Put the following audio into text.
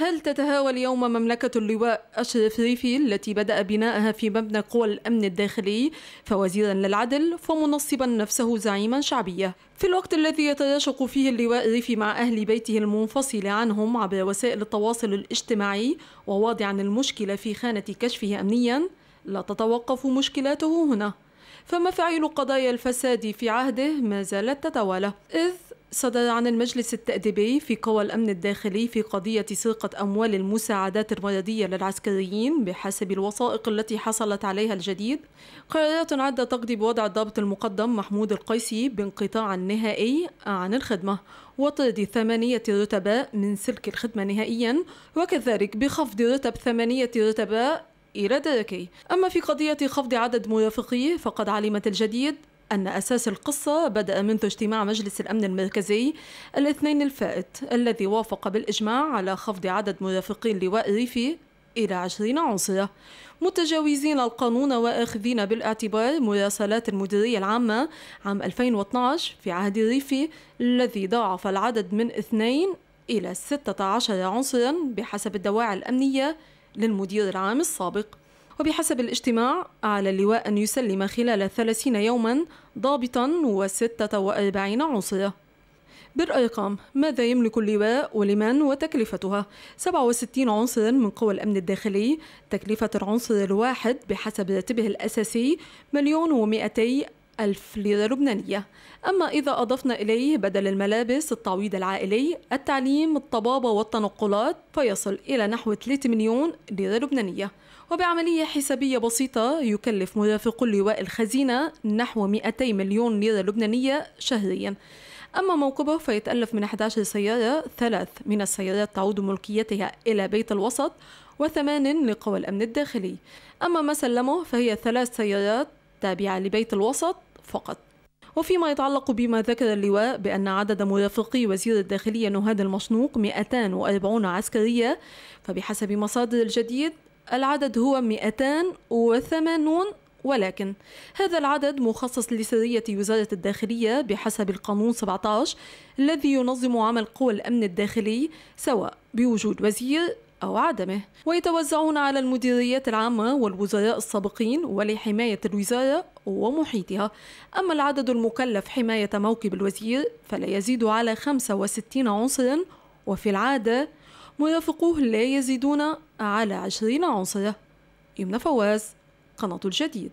هل تتهاوى اليوم مملكة اللواء أشرف ريفي التي بدأ بناءها في مبنى قوى الأمن الداخلي فوزيرا للعدل فمنصبا نفسه زعيما شعبية؟ في الوقت الذي يتراشق فيه اللواء ريفي مع أهل بيته المنفصل عنهم عبر وسائل التواصل الاجتماعي وواضعا المشكلة في خانة كشفه أمنيا لا تتوقف مشكلاته هنا. فمفاعيل قضايا الفساد في عهده ما زالت تتوالى إذ صدر عن المجلس التأديبي في قوى الأمن الداخلي في قضية سرقة أموال المساعدات المرضية للعسكريين بحسب الوثائق التي حصلت عليها الجديد. قرارات عدة تقضي بوضع الضابط المقدم محمود القيسي بانقطاع نهائي عن الخدمة وطرد ثمانية رتباء من سلك الخدمة نهائيا وكذلك بخفض رتب ثمانية رتباء إلى دركي أما في قضية خفض عدد مرافقيه فقد علمت الجديد أن أساس القصة بدأ منذ اجتماع مجلس الأمن المركزي الاثنين الفائت الذي وافق بالإجماع على خفض عدد مرافقي اللواء ريفي إلى عشرين عنصرة. متجاوزين القانون وآخذين بالاعتبار مراسلات المديرية العامة عام 2012 في عهد الريفي الذي ضاعف العدد من اثنين إلى 16 عنصرا بحسب الدواعي الأمنية للمدير العام السابق. وبحسب الاجتماع على اللواء أن يسلم خلال ثلاثين يوما ضابطا وستة وأربعين عنصرة بالأرقام ماذا يملك اللواء ولمن وتكلفتها؟ 67 عنصرا من قوى الأمن الداخلي تكلفة العنصر الواحد بحسب راتبه الأساسي مليون ومئتي ألف ليرة لبنانية أما إذا أضفنا إليه بدل الملابس التعويض العائلي التعليم الطبابة والتنقلات فيصل إلى نحو 3 مليون ليرة لبنانية وبعملية حسابية بسيطة يكلف مرافق لواء الخزينة نحو 200 مليون ليرة لبنانية شهريا. أما موكبة فيتألف من 11 سيارة ثلاث من السيارات تعود ملكيتها إلى بيت الوسط وثمان لقوى الأمن الداخلي. أما ما سلمه فهي ثلاث سيارات تابعة لبيت الوسط فقط. وفيما يتعلق بما ذكر اللواء بأن عدد مرافقي وزير الداخلية نهاد المشنوق 240 عسكرية فبحسب مصادر الجديد العدد هو 280 ولكن هذا العدد مخصص لسرية وزارة الداخلية بحسب القانون 17 الذي ينظم عمل قوى الأمن الداخلي سواء بوجود وزير أو عدمه. ويتوزعون على المديريات العامة والوزراء السابقين ولحماية الوزارة ومحيطها. أما العدد المكلف حماية موكب الوزير فلا يزيد على 65 عنصرا وفي العادة مرافقوه لا يزيدون على 20 عنصرة. يمنى فواز قناة الجديد.